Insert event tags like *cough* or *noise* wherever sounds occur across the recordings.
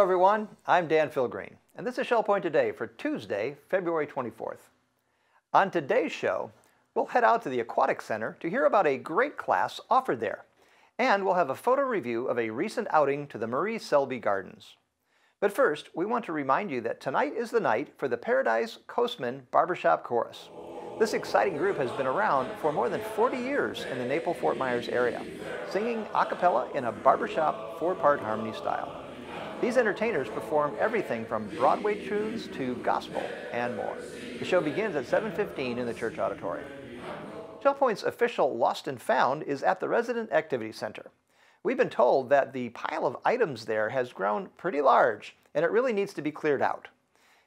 Hello everyone, I'm Dan Philgreen, and this is Shell Point Today for Tuesday, February 24th. On today's show, we'll head out to the Aquatic Center to hear about a great class offered there, and we'll have a photo review of a recent outing to the Marie Selby Gardens. But first, we want to remind you that tonight is the night for the Paradise Coastmen Barbershop Chorus. This exciting group has been around for more than 40 years in the Naples-Fort Myers area, singing a cappella in a barbershop four-part harmony style. These entertainers perform everything from Broadway tunes to gospel and more. The show begins at 7.15 in the church auditorium. Shell Point's official Lost and Found is at the Resident Activity Center. We've been told that the pile of items there has grown pretty large and it really needs to be cleared out.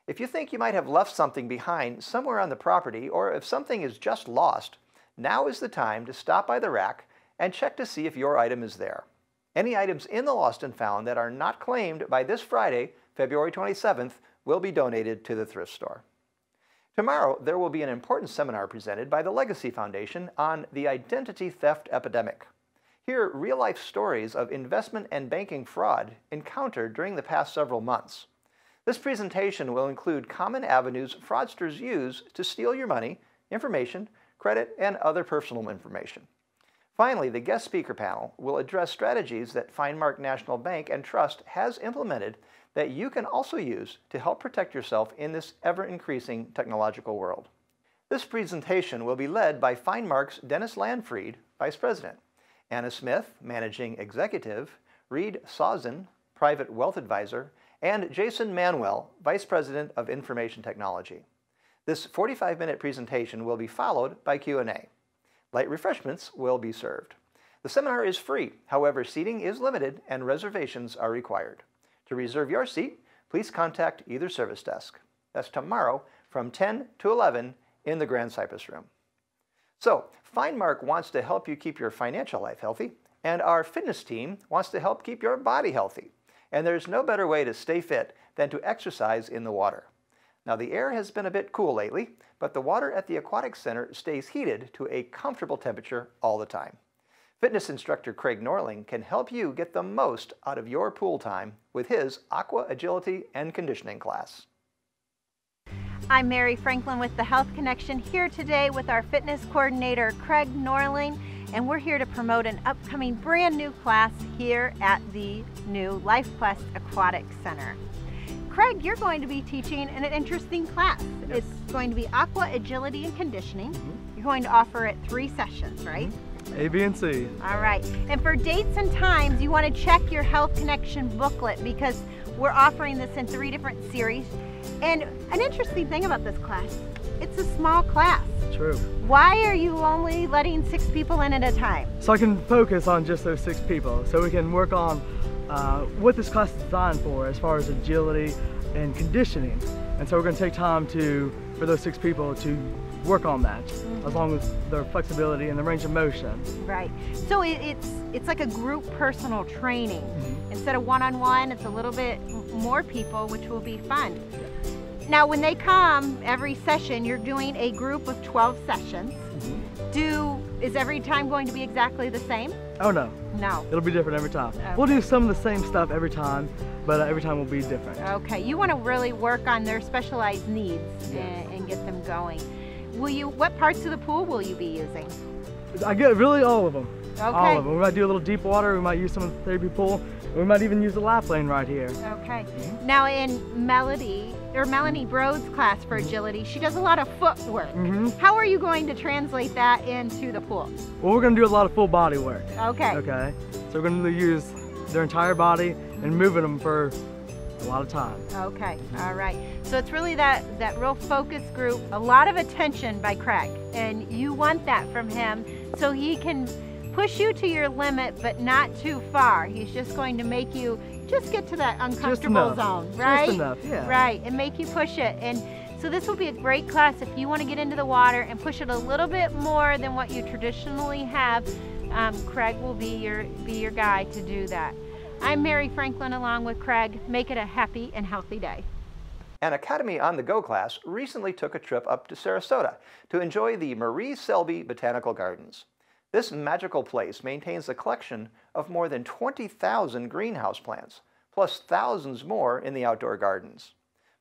If you think you might have left something behind somewhere on the property, or if something is just lost, now is the time to stop by the rack and check to see if your item is there. Any items in the Lost and Found that are not claimed by this Friday, February 27th, will be donated to the thrift store. Tomorrow, there will be an important seminar presented by the Legacy Foundation on the identity theft epidemic. Hear real-life stories of investment and banking fraud encountered during the past several months. This presentation will include common avenues fraudsters use to steal your money, information, credit, and other personal information. Finally, the guest speaker panel will address strategies that FineMark National Bank and Trust has implemented that you can also use to help protect yourself in this ever-increasing technological world. This presentation will be led by FineMark's Dennis Landfried, Vice President, Anna Smith, Managing Executive, Reed Sawzen, Private Wealth Advisor, and Jason Manuel, Vice President of Information Technology. This 45-minute presentation will be followed by Q&A. Light refreshments will be served. The seminar is free, however seating is limited and reservations are required. To reserve your seat, please contact either service desk. That's tomorrow from 10 to 11 in the Grand Cypress Room. So, FineMark wants to help you keep your financial life healthy, and our fitness team wants to help keep your body healthy. And there's no better way to stay fit than to exercise in the water. Now the air has been a bit cool lately, but the water at the Aquatic Center stays heated to a comfortable temperature all the time. Fitness instructor Craig Norling can help you get the most out of your pool time with his Aqua Agility and Conditioning class. I'm Mary Franklin with the Health Connection here today with our fitness coordinator Craig Norling and we're here to promote an upcoming brand new class here at the new LifeQuest Aquatic Center. Craig, you're going to be teaching an interesting class. Yes. It's going to be Aqua Agility and Conditioning. Mm -hmm. You're going to offer it three sessions, right? Mm -hmm. A, B, and C. All right. And for dates and times, you want to check your Health Connection booklet because we're offering this in three different series. And an interesting thing about this class, it's a small class. True. Why are you only letting six people in at a time? So I can focus on just those six people. So we can work on uh, what this class is designed for as far as agility and conditioning. And so we're going to take time to, for those six people to work on that, mm -hmm. as long as their flexibility and the range of motion. Right. So it, it's it's like a group personal training. Mm -hmm. Instead of one-on-one, -on -one, it's a little bit more people, which will be fun. Now, when they come every session, you're doing a group of 12 sessions. Mm -hmm. Do is every time going to be exactly the same? Oh no. No. It'll be different every time. Okay. We'll do some of the same stuff every time, but uh, every time will be different. Okay. You want to really work on their specialized needs yes. and, and, get them going. Will you? What parts of the pool will you be using? I get really all of them. Okay. All of them. We might do a little deep water. We might use some of the therapy pool. We might even use the lap lane right here. Okay. Mm -hmm. Now in Melody, or Melanie Broad's class for agility, she does a lot of footwork. Mm -hmm. How are you going to translate that into the pool? Well, we're going to do a lot of full body work. Okay. Okay. So we're going to use their entire body and moving them for a lot of time. Okay, all right. So it's really that, that real focus group, a lot of attention by Craig, and you want that from him so he can push you to your limit, but not too far. He's just going to make you just get to that uncomfortable zone, right? Just enough, yeah. Right, and make you push it. And so this will be a great class if you want to get into the water and push it a little bit more than what you traditionally have. Um, Craig will be your, be your guy to do that. I'm Mary Franklin along with Craig. Make it a happy and healthy day. An Academy on the Go class recently took a trip up to Sarasota to enjoy the Marie Selby Botanical Gardens. This magical place maintains a collection of more than 20,000 greenhouse plants, plus thousands more in the outdoor gardens.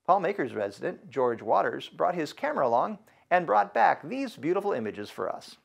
Palm Acres resident George Waters brought his camera along and brought back these beautiful images for us.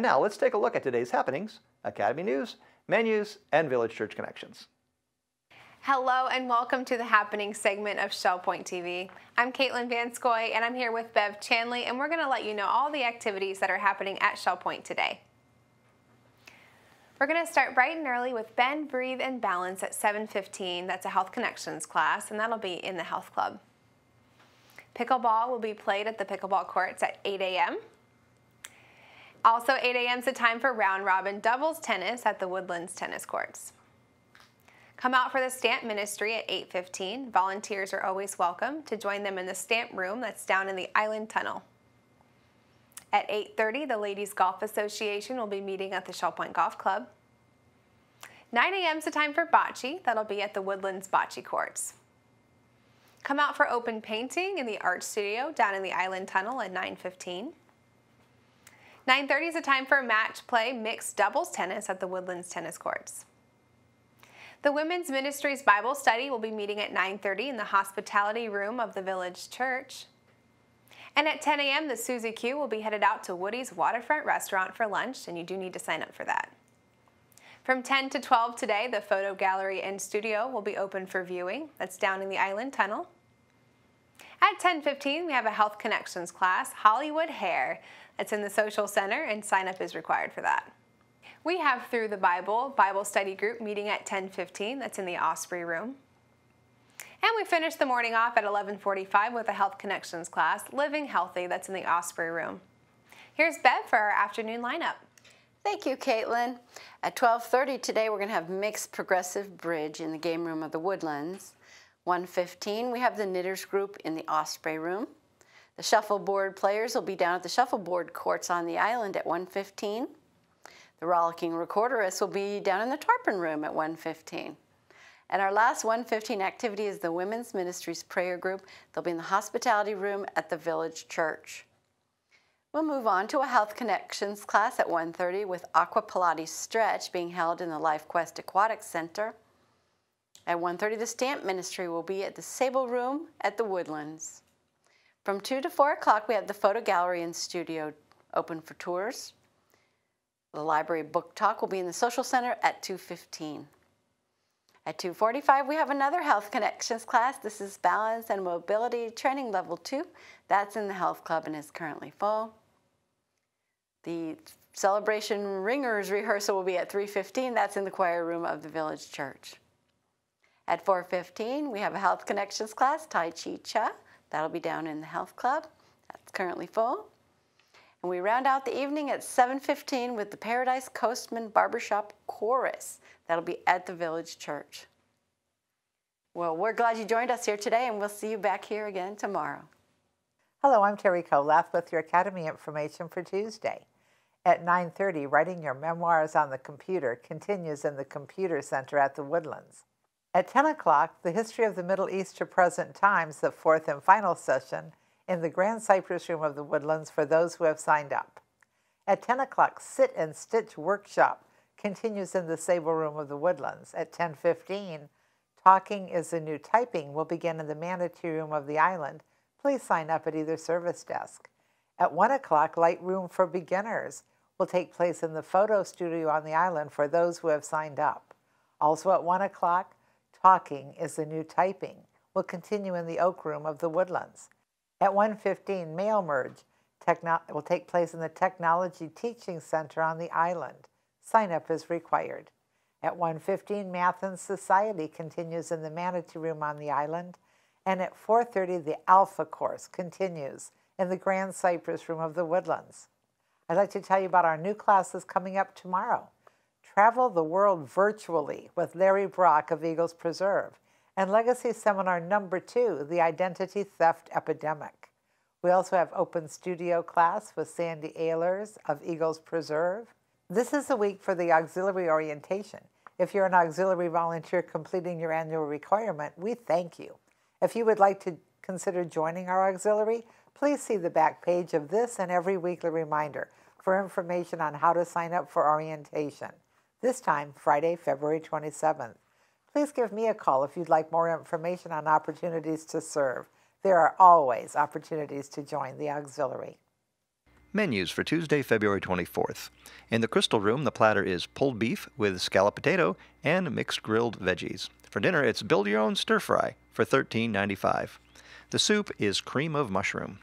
And now let's take a look at today's happenings, Academy News, menus, and Village Church Connections. Hello and welcome to the Happening segment of Shellpoint TV. I'm Caitlin Vanscoy and I'm here with Bev Chanley and we're going to let you know all the activities that are happening at Shellpoint today. We're going to start bright and early with Bend, Breathe, and Balance at 7.15. That's a Health Connections class and that'll be in the Health Club. Pickleball will be played at the pickleball courts at 8 a.m. Also 8 a.m. is the time for round robin doubles tennis at the Woodlands tennis courts. Come out for the stamp ministry at 8.15. Volunteers are always welcome to join them in the stamp room that's down in the island tunnel. At 8.30, the Ladies Golf Association will be meeting at the Shellpoint Golf Club. 9 a.m. is the time for bocce. That'll be at the Woodlands Bocce Courts. Come out for open painting in the art studio down in the island tunnel at 9.15. 9.30 is a time for a match play mixed doubles tennis at the Woodlands Tennis Courts. The Women's Ministries Bible Study will be meeting at 9.30 in the hospitality room of the Village Church. And at 10 a.m., the Suzy Q will be headed out to Woody's Waterfront Restaurant for lunch, and you do need to sign up for that. From 10 to 12 today, the photo gallery and studio will be open for viewing. That's down in the Island Tunnel. At 10.15, we have a Health Connections class, Hollywood Hair. That's in the Social Center, and sign up is required for that. We have Through the Bible Bible Study Group meeting at 10:15. That's in the Osprey Room. And we finish the morning off at 11:45 with a Health Connections class, Living Healthy. That's in the Osprey Room. Here's Bev for our afternoon lineup. Thank you, Caitlin. At 12:30 today, we're going to have mixed progressive bridge in the game room of the Woodlands. 1:15, we have the knitters group in the Osprey Room. The shuffleboard players will be down at the shuffleboard courts on the island at 1:15. The rollicking recorderist will be down in the Tarpon room at 1.15. And our last 1.15 activity is the Women's Ministries Prayer Group. They'll be in the hospitality room at the Village Church. We'll move on to a Health Connections class at 1.30 with Aqua Pilates Stretch being held in the LifeQuest Aquatic Center. At 1.30, the Stamp Ministry will be at the Sable Room at the Woodlands. From 2 to 4 o'clock, we have the Photo Gallery and Studio open for tours. The library book talk will be in the social center at 2.15. At 2.45, we have another Health Connections class. This is Balance and Mobility Training Level 2. That's in the Health Club and is currently full. The Celebration Ringers rehearsal will be at 3.15. That's in the choir room of the Village Church. At 4.15, we have a Health Connections class, Tai Chi Chih. That'll be down in the Health Club. That's currently full. And we round out the evening at 7.15 with the Paradise Coastmen Barbershop Chorus. That'll be at the Village Church. Well, we're glad you joined us here today, and we'll see you back here again tomorrow. Hello, I'm Terry Kolath with your Academy information for Tuesday. At 9.30, writing your memoirs on the computer continues in the Computer Center at the Woodlands. At 10 o'clock, the History of the Middle East to Present Times, the fourth and final session, in the Grand Cypress Room of the Woodlands for those who have signed up. At 10 o'clock, Sit and Stitch Workshop continues in the Sable Room of the Woodlands. At 10.15, Talking is the New Typing will begin in the Manatee Room of the island. Please sign up at either service desk. At 1 o'clock, Lightroom for Beginners will take place in the photo studio on the island for those who have signed up. Also at 1 o'clock, Talking is the New Typing will continue in the Oak Room of the Woodlands. At 1.15, mail merge will take place in the Technology Teaching Center on the island. Sign up is required. At 1.15, Math and Society continues in the Manatee Room on the island. And at 4.30, the Alpha course continues in the Grand Cypress Room of the Woodlands. I'd like to tell you about our new classes coming up tomorrow. Travel the world virtually with Larry Brock of Eagles Preserve and Legacy Seminar number two, The Identity Theft Epidemic. We also have open studio class with Sandy Ehlers of Eagles Preserve. This is the week for the auxiliary orientation. If you're an auxiliary volunteer completing your annual requirement, we thank you. If you would like to consider joining our auxiliary, please see the back page of this and every weekly reminder for information on how to sign up for orientation. This time, Friday, February 27th. Please give me a call if you'd like more information on opportunities to serve. There are always opportunities to join the auxiliary. Menus for Tuesday, February 24th. In the Crystal Room, the platter is pulled beef with scallop potato and mixed grilled veggies. For dinner, it's build your own stir fry for $13.95. The soup is cream of mushroom.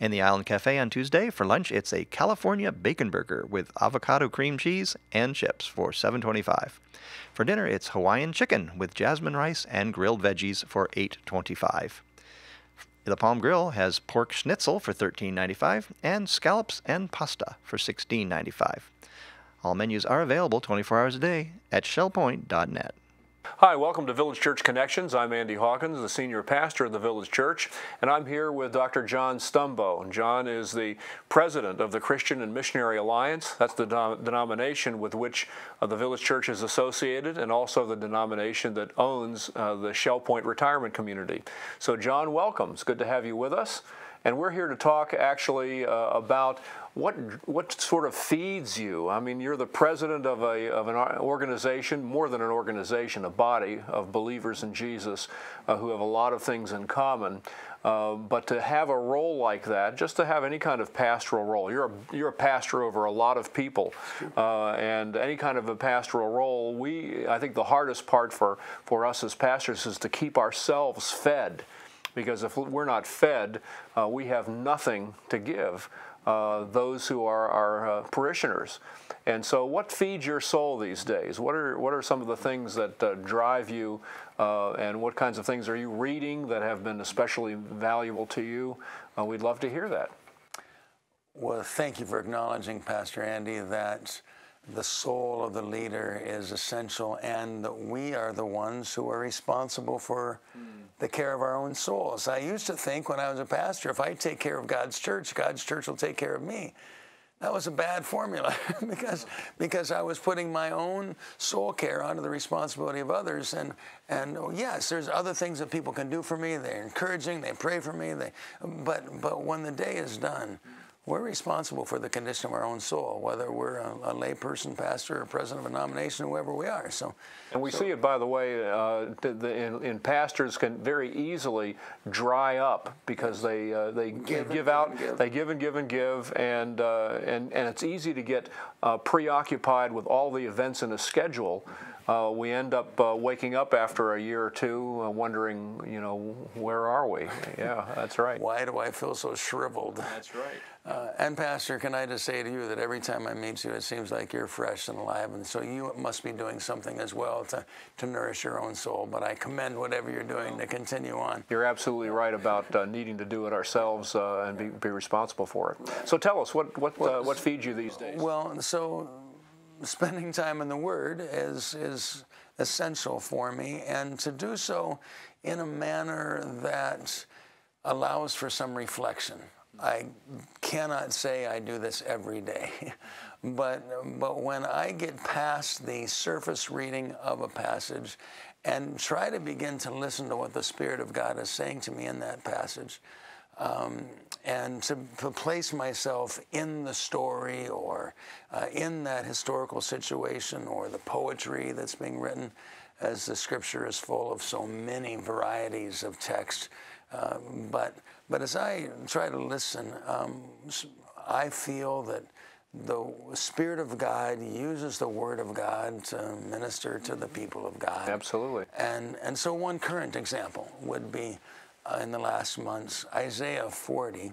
In the Island Cafe on Tuesday, for lunch, it's a California bacon burger with avocado cream cheese and chips for $7.25. For dinner, it's Hawaiian chicken with jasmine rice and grilled veggies for $8.25. The Palm Grill has pork schnitzel for $13.95 and scallops and pasta for $16.95. All menus are available 24 hours a day at shellpoint.net. Hi, welcome to Village Church Connections. I'm Andy Hawkins, the senior pastor of the Village Church, and I'm here with Dr. John Stumbo. John is the president of the Christian and Missionary Alliance. That's the denomination with which uh, the Village Church is associated, and also the denomination that owns uh, the Shell Point Retirement Community. So, John, welcome. It's good to have you with us. And we're here to talk actually uh, about what what sort of feeds you? I mean, you're the president of a of an organization, more than an organization, a body of believers in Jesus uh, who have a lot of things in common. Uh, but to have a role like that, just to have any kind of pastoral role, you're a, you're a pastor over a lot of people, uh, and any kind of a pastoral role, we I think the hardest part for for us as pastors is to keep ourselves fed, because if we're not fed, uh, we have nothing to give uh, those who are our uh, parishioners. And so, what feeds your soul these days? What are what are some of the things that uh, drive you, uh, and what kinds of things are you reading that have been especially valuable to you? Uh, we'd love to hear that. Well, thank you for acknowledging, Pastor Andy, that the soul of the leader is essential and that we are the ones who are responsible for mm. the care of our own souls. I used to think when I was a pastor, if I take care of God's church, God's church will take care of me. That was a bad formula *laughs* because because I was putting my own soul care onto the responsibility of others. And and yes, there's other things that people can do for me. They're encouraging. They pray for me. They, but but when the day is done, we're responsible for the condition of our own soul, whether we're a, a layperson, pastor, or president of a nomination, whoever we are. So, and we so, see it, by the way, uh, the, the, in, in, pastors can very easily dry up because they uh, they give, give out, give. they give and give and give, and uh, and and it's easy to get uh, preoccupied with all the events in a schedule. Uh, we end up uh, waking up after a year or two uh, wondering, you know, where are we? *laughs* Yeah, that's right. Why do I feel so shriveled? That's right. Uh, and Pastor, can I just say to you that every time I meet you, it seems like you're fresh and alive, and so you must be doing something as well to, to nourish your own soul. But I commend whatever you're doing to continue on. You're absolutely right about uh, needing to do it ourselves uh, and be, be responsible for it. So tell us, what what uh, what feeds you these days? Well, so spending time in the Word is is essential for me, and to do so in a manner that allows for some reflection. I cannot say I do this every day, *laughs* but, but when I get past the surface reading of a passage and try to begin to listen to what the Spirit of God is saying to me in that passage, um, and to, to, place myself in the story or uh, in that historical situation or the poetry that's being written, as the scripture is full of so many varieties of text. Uh, but but as I try to listen, um, I feel that the Spirit of God uses the Word of God to minister to the people of God. Absolutely. And, and so, one current example would be in the last months Isaiah 40,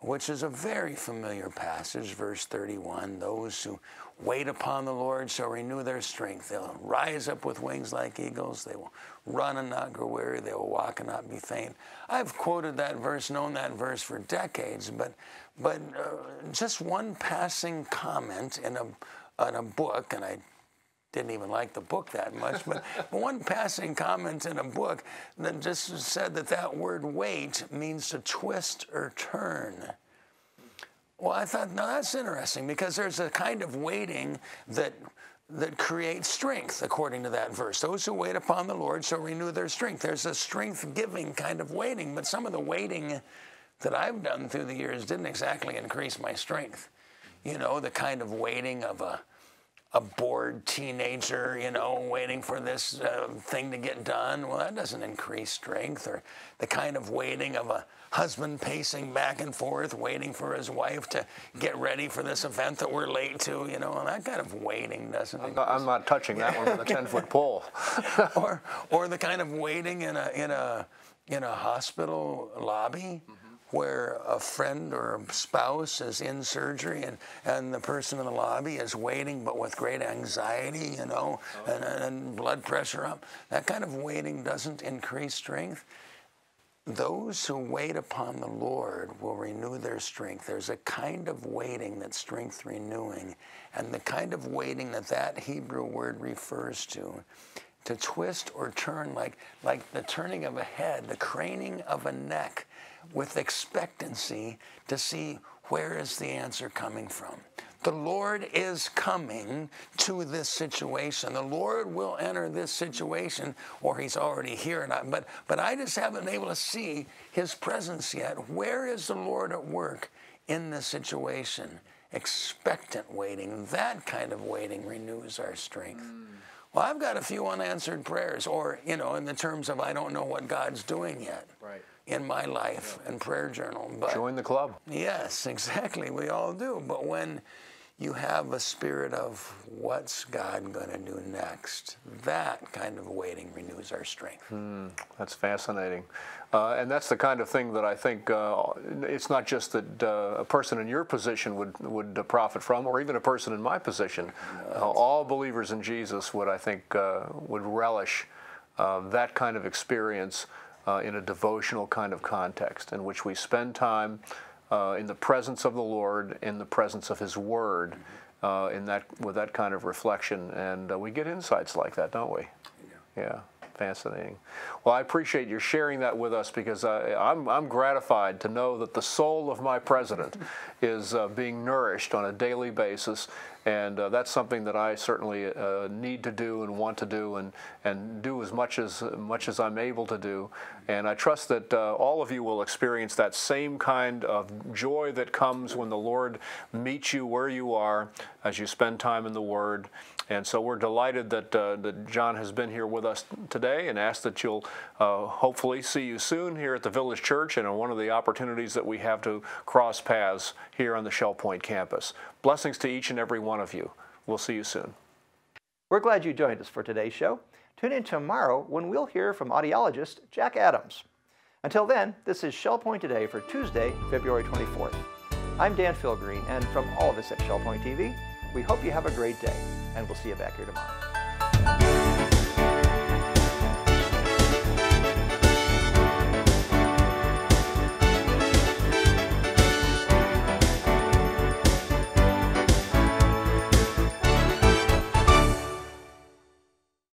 which is a very familiar passage, verse 31. Those who wait upon the Lord shall renew their strength. They'll rise up with wings like eagles. They will run and not grow weary. They will walk and not be faint. I've quoted that verse, known that verse for decades, but, but uh, just one passing comment in a, in a book, and I didn't even like the book that much, but *laughs* one passing comment in a book that just said that that word wait means to twist or turn. Well, I thought, no, that's interesting because there's a kind of waiting that that creates strength, according to that verse. Those who wait upon the Lord shall renew their strength. There's a strength giving kind of waiting, but some of the waiting that I've done through the years didn't exactly increase my strength. You know, the kind of waiting of a a bored teenager, you know, waiting for this uh, thing to get done. Well, that doesn't increase strength. Or the kind of waiting of a husband pacing back and forth, waiting for his wife to get ready for this event that we're late to, you know, and that kind of waiting doesn't. I'm not, I'm not touching that one with a *laughs* 10 foot pole. *laughs* or, or the kind of waiting in a, in a, in a hospital lobby. Mm-hmm where a friend or a spouse is in surgery and, and the person in the lobby is waiting but with great anxiety, you know, and, and blood pressure up. That kind of waiting doesn't increase strength. Those who wait upon the Lord will renew their strength. There's a kind of waiting that's strength renewing, and the kind of waiting that that Hebrew word refers to to twist or turn like, like the turning of a head, the craning of a neck with expectancy to see where is the answer coming from. The Lord is coming to this situation. The Lord will enter this situation, or He's already here. And I, but, but I just haven't been able to see His presence yet. Where is the Lord at work in this situation? Expectant waiting, that kind of waiting renews our strength. Mm. Well, I've got a few unanswered prayers, or, you know, in the terms of I don't know what God's doing yet. Right in my life and prayer journal. But join the club. Yes, *laughs* exactly. We all do. But when you have a spirit of what's God going to do next, that kind of waiting renews our strength. Mm, that's fascinating. Uh, and that's the kind of thing that I think uh, it's not just that uh, a person in your position would, would profit from, or even a person in my position. Uh, all believers in Jesus would, I think, uh, would relish uh, that kind of experience uh, in a devotional kind of context in which we spend time uh, in the presence of the Lord, in the presence of His Word, uh, in that with that kind of reflection, and uh, we get insights like that, don't we? Yeah. yeah. Fascinating. Well, I appreciate you sharing that with us because I, am I'm, I'm gratified to know that the soul of my president *laughs* is uh, being nourished on a daily basis and uh, that's something that I certainly uh, need to do and want to do and, and do as much as much as I'm able to do. And I trust that uh, all of you will experience that same kind of joy that comes when the Lord meets you where you are as you spend time in the Word. And so we're delighted that, uh, that John has been here with us today and ask that you'll uh, hopefully see you soon here at the Village Church and on one of the opportunities that we have to cross paths here on the Shell Point campus. Blessings to each and every one of you. We'll see you soon. We're glad you joined us for today's show. Tune in tomorrow when we'll hear from audiologist Jack Adams. Until then, this is Shell Point Today for Tuesday, February 24th. I'm Dan Philgreen, and from all of us at Shell Point TV, we hope you have a great day, and we'll see you back here tomorrow.